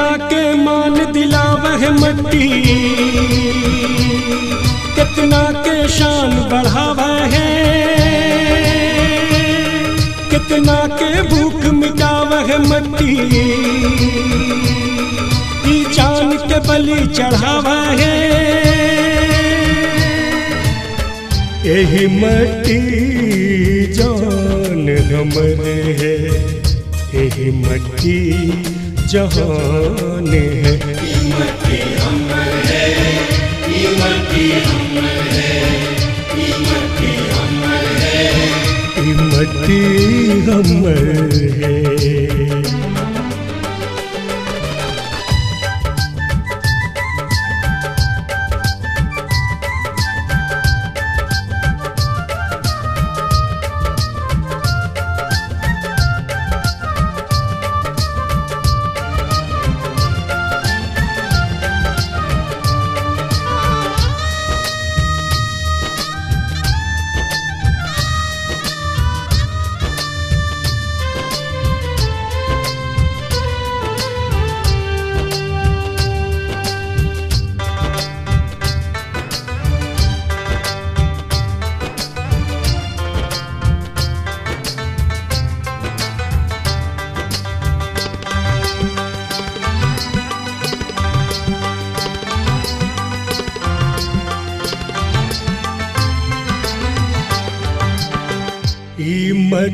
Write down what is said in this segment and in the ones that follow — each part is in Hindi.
कितना के मान दिलावह मट्टी। कितना के शान बढ़ावा है। कितना के भूख मिटावह मट्टी। ई जान के बलि चढ़ावा है। यही मट्टी जान हमरे है। यही मट्टी जहान है। मट्टी हमर है।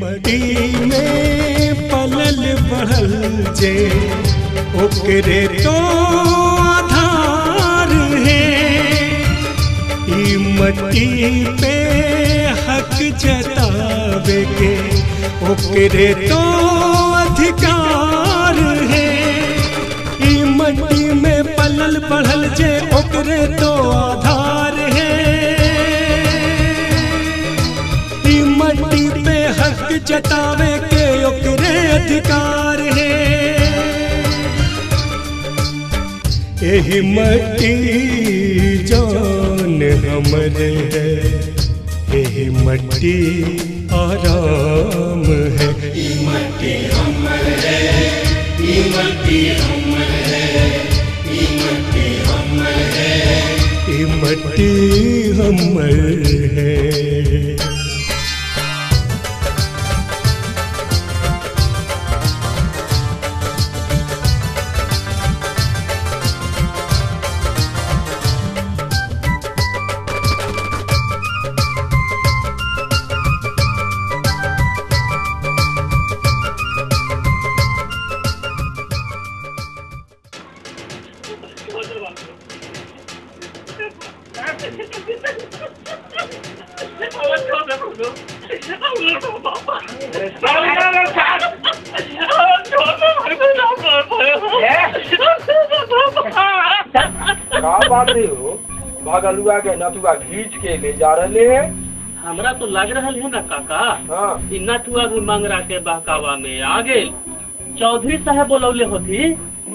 मट्टी में पलल बढ़ल जे। ओकरे तो आधार है। ई मट्टी पे हक जतावे के। ओकरे तो यही मट्टी जान हमरे है यही मट्टी आराम है ई मट्टी हमर है का बात है हो भगलुआ के नथुआ खींच के ले जा रहे हैं हमरा तो लग रहा है ना काका हाँ। नथुआ भी मंगरा के बहकावा में आ गए चौधरी साहब बोलौले होती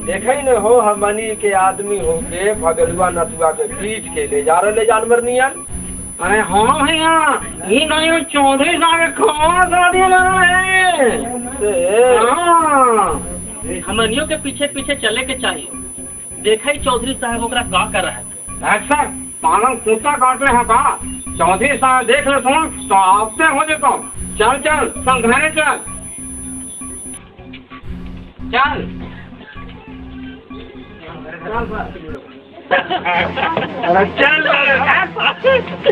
देखे न हो हमनी के आदमी हो के भगलुआ नथुआ के खींच के ले जा रहे जानवर नियन। अरे हाँ भैया ये नहीं चौधरी साहब खबर कर दिया से हमनियों के पीछे पीछे चले के चाहिए। देखा ही चौधरी साहब ओकरा का कर रहा है। अक्सर पालन कुत्ता काट रहे हैं का चौधरी साहब देख ले सुन तो आपसे हो जेतो चल चल संघने चल चल। and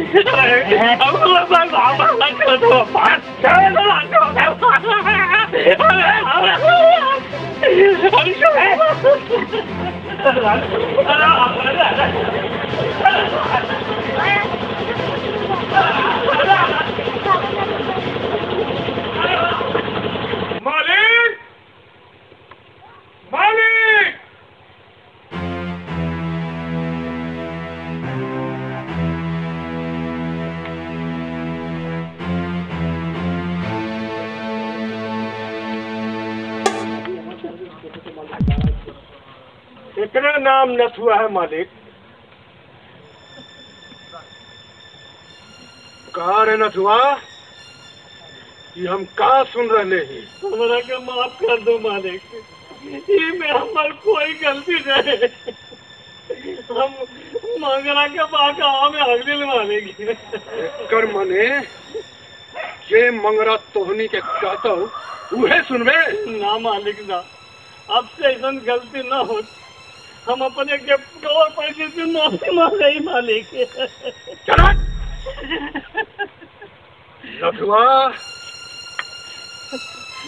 I'm going I'm going I'm going I'm going. इतना नाम नथुआ है मालिक। कहा रे नथुआ कि हम का सुन रहे हैं? हमरा के माफ़ कर दो मालिक? ये में हमार कोई गलती नहीं। हम मंगला के बाका हमें हगदिल मानेगी कर मने जे मंगरा तोहनी के कहतो उहे सुनबे? ना मालिक ना अब से ऐसा गलती ना हो हम अपने के गौर पैसे से माफ़ी मांगे ही मालिक। चला। लखवा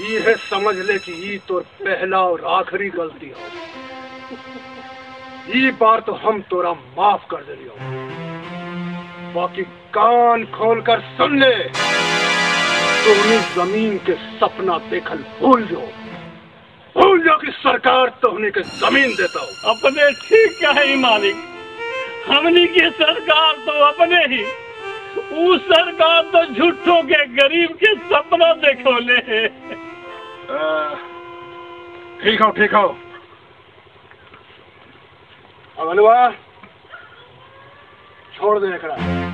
ये है समझ ले कि ये तो पहला और आखिरी गलती हो। ये बार तो हम तोरा माफ़ कर दे लियो बाकी कान खोल कर सुन ले। तोहनी ज़मीन के सपना देखल भूल जो जो कि सरकार तोहनी के ज़मीन देता हो। अपने ठीक है मालिक। हमने की सरकार तो अपने ही। उस सरकार तो झूठों के गरीब के सपना देखोले है। अ, ठीक हो ठीक हो। अब छोड़ दे एकरा।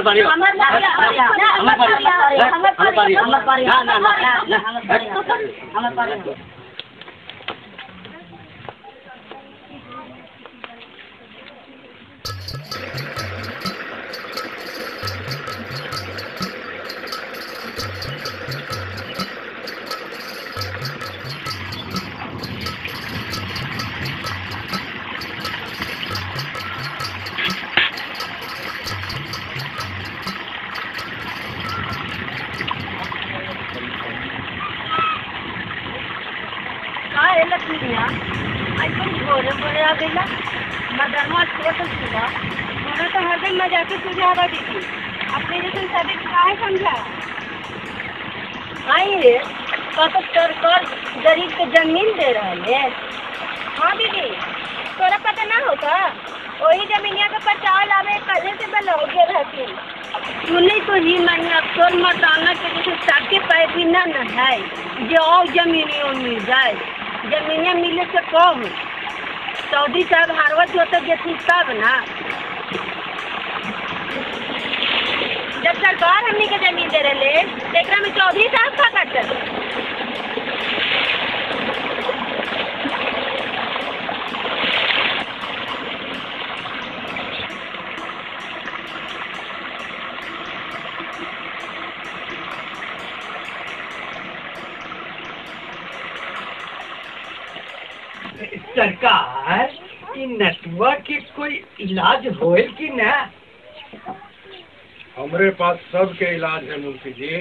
हमारे बारी हमर पारी हमर पारी हमर पारी हमर पारी ना ना ना हमर पारी हमर पारी का लक्ष्मीया आज तुम भोरे भोरे आ गईला मदरमा छोड़ तो सुबह मैंने तो हर दिन मज़ाक तुझे हवा दी थी अपने जैसे सभी काहे समझा? आई रे का तो सरकार गरीब के ज़मीन दे रहा है। हाँ दीदी तोरा पता ना होता वही जमीनिया के पचाव लावे कले से बलौगे रहती। सुनी तो ही मैंने अक्सर मताना के जैसे साके पाए भी न है जो और जमीनियों मिल जाए जमीनियाँ मिले से कम। सऊदी साहब हारवत होते जैसी तब ना। जब सरकार हमने के ज़मीन दे रहे एक चौधरी साहब का करते सरकार ई नटुआ के कोई इलाज कि ना? हमरे पास सबके इलाज है, मुंशी जी।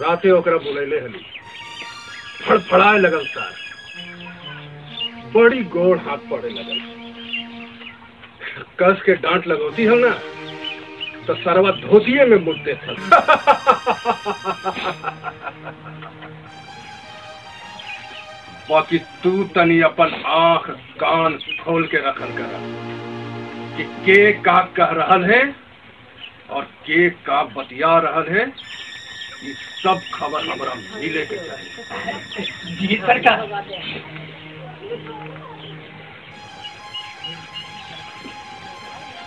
राते ओकरा बुलैले हली। फड़फड़ाए लगल सार बड़ी गोड़ हाथ पड़े लगल। कस के डांट लगौती हम ना? तो सरवा धोतिये में मुद्दे थे। बाकी तू तनी अपन आँख कान खोल के रखल कर। कि के का कह रहल है और के का बतिया रहल है ये सब खबर हमरा मिले के चाहिए जी सरकार।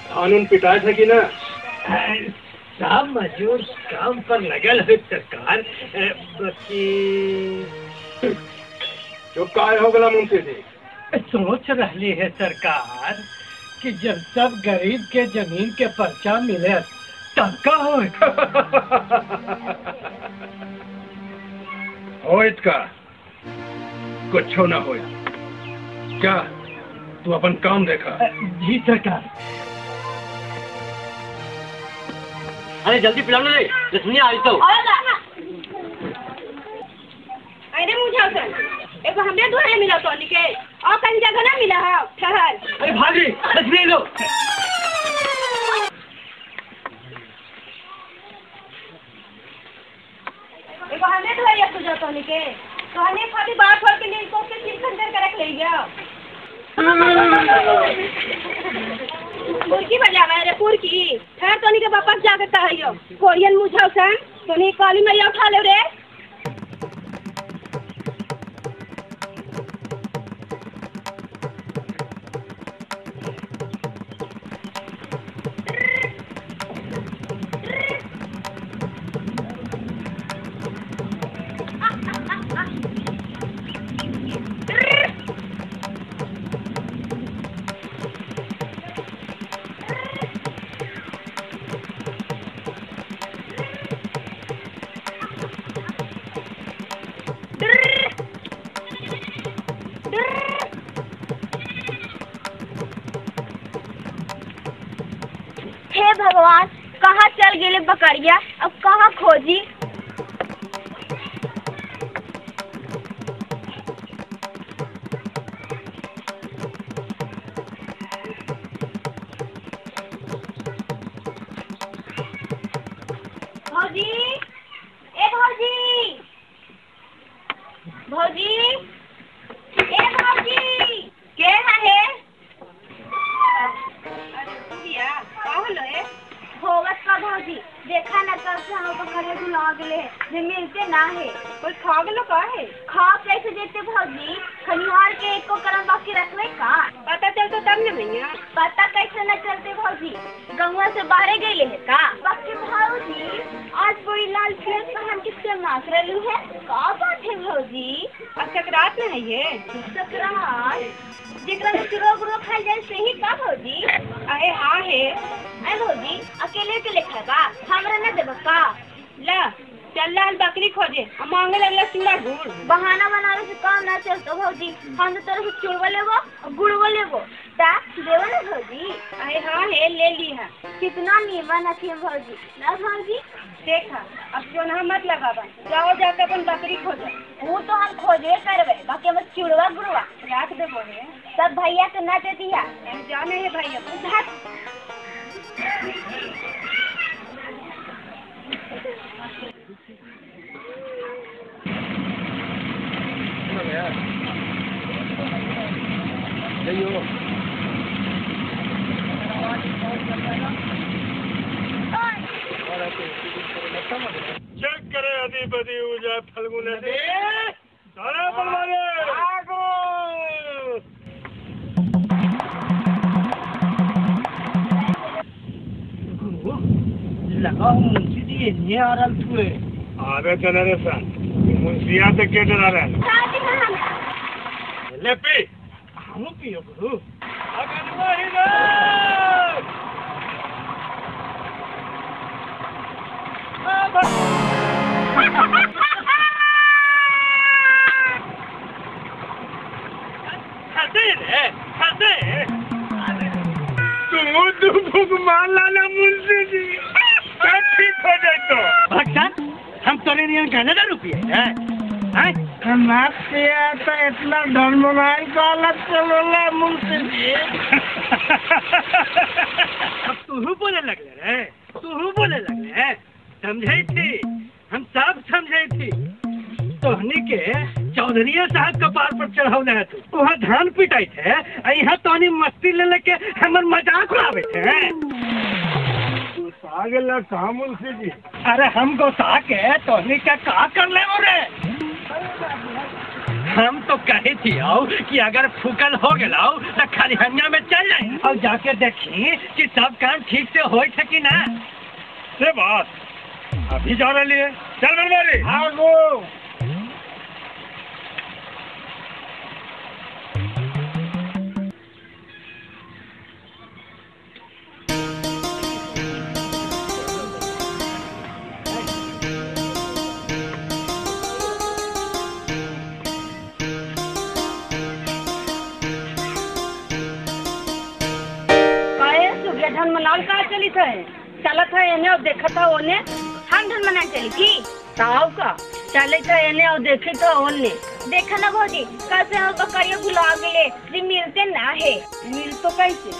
कानून पिटाए थे कि ना? सब मजदूर काम पर लगल है सरकार काहे हो गला मुंशी जी? सोच रही है सरकार कि जब सब गरीब के ज़मीन के पर्चा मिले तब का हो होइत का कुछ ना हो। क्या? तू अपन काम देखा। जी सरकार। अरे जल्दी पिला लो रे रश्मि आई तो। अरे मुझे एगो हमरे दुआरे मिला तो के। और कहीं जगह ना मिला है ठहर। अरे भाग रे रश्मि लो एगो हमरे दुआरे तो के। तो हमें खाली बात हो के लिए को के सिर खंडर कर रख ले गया? मुर्गी बजावा रे पुरकी ठहर तोनी के वापस है कहियो कोरियन मुझा सन। तोनी काली मैया उठा ले रे। भगवान कहाँ चल गए बकरिया? अब कहाँ खोजी? भौजी कोई खा गेलो का है? खा कैसे देते भौजी खनिहार के एको करम बाकी रखले का पता चलतो तब न भैया। पता कैसे न चलते भौजी गंगा से बाहर गए है का बाकी भौजी आज बड़ी लाल ड्रेस पहन के चमक रही है। का बात है भौजी? आज सकरात में है ये। सकरात जेकरा में चिरो गुरो खाई जाए से ही का भौजी? अरे हाँ है। अरे भौजी अकेले अकेले खाएगा? हमरा न देबा का? ला चल लाल बकरी खोजे हम मांगे लगला चूड़ा गुड़ बहाना बनावे से काम ना चलतो भौजी। हम तो तरफ़ चूड़वा लेबो और गुड़वा लेबो। ता देवा ना भौजी। अरे हाँ है ले ली है। कितना नीमन है भौजी। ना भौजी? देखा अब जो ना मत लगावा जाओ जाके अपन बकरी खोजो। वो तो हम खोजे करबे बाकी हम चूड़वा गुड़वा। रख देबो है सब भैया के ना दे दिया जाने है भैया। को चेक करे अधिपति उजा फल्गुने से सारा बनवाले आगो मुंशी जी इतने आरल हुए आवे चले रे सन मुंशिया से के डरा रहे ले पी हम पियो गुरु अगन वही रे हंसे रे हंसे तू तू भूख मार लाना मुंशी जी सब ठीक हो जाए तो भक्तन हम तोरे लिए कहने ना रुपये हैं अब तू तू बोले लगले थी? हम सब समझे थी। तोहनी के चौधरी साहब कपार पर चढ़ावले है तू। वहाँ धान पिटाई थे। यहाँ तोहनी मस्ती ले लेके हमर मज़ाक उड़ावे थे। आगे लग कहा मुंशी जी? अरे हम गोसा के तोहनी का का कर ले रे हम तो कहे थी आओ कि अगर फुकल हो गलाओ तो खलिहनिया में चल जाए। और जाके देखी कि सब काम ठीक से हो कि ना। से बात अभी जा रही है चल बनवारी हाँ वो। सुबह धन मनाल कहाँ चली थे चलत है एने और देखत है ओने। हम धन मना चली की? ताव का। चले थे एने और देखे तो ओने। देखा ना भौजी कल से हम बकरिया भुला गेले जी मिलते ना है। मिल तो कैसे?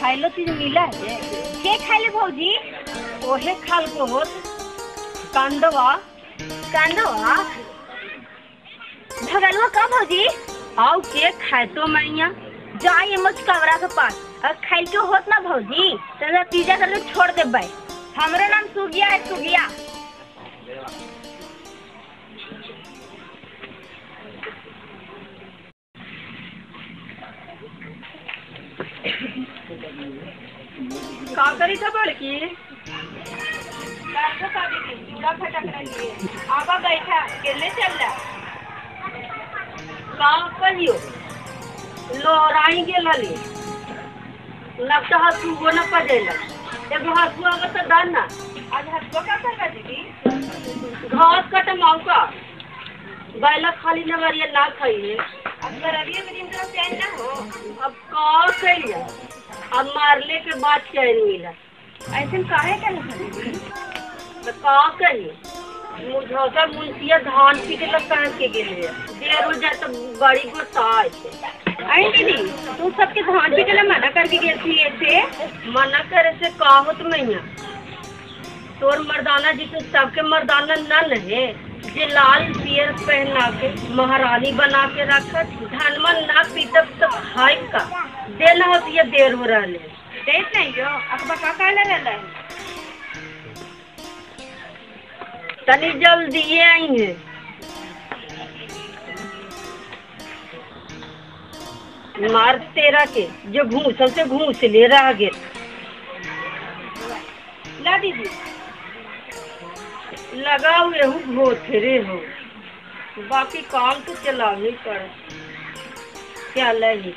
खाइलो चीज़ मिला है। के खाइले भौजी? ओहे खाल को होत। कांदवा। कांदवा? भगलवा का भौजी? आओ के खाए तो मैया? जाइए मुझ कमरा के पास। खाई के होत ना भौजी तो पिज्जा करके छोड़ दे भाई हमारा नाम सुगिया है सुगिया। का। करी था बड़की है? आबा बैठा केले चल रहा का कहियो। लोराई गेलली लगता हसुओ न पजेला एगो हसुआ का तो डर ना। आज हसुआ का कर दीदी? घास कट मौका बैला खाली नवरिया ना खाइए। अब गरबिया में दिन चैन ना हो। अब का करिए अब मारले के बाद चैन मिला। ऐसे काहे कर तो का करिए मुझौसा मुंशिया धान पीटे लग कहाँ के गेले देर हो जाए तो बड़ी गुस्सा आए दीदी तू सबके धान पीटे ला मना करके गई थी ऐसे मना करे से का होत मैया। तोर मर्दाना जी तो सबके मर्दाना न रहे जे लाल पियर पहना के महारानी बना के रखत धनमन ना पीतब तो खाई का। देना होत ये देर हो रहले। देख नहीं जो अखबा का कहले रहले? तनी जल्दी है मार तेरा के, जो घूसल से घूस ले रहा गे ला दीदी लगा हुए हूँ भोथरे हो। बाकी काम तो चला ही पड़े। क्या लगी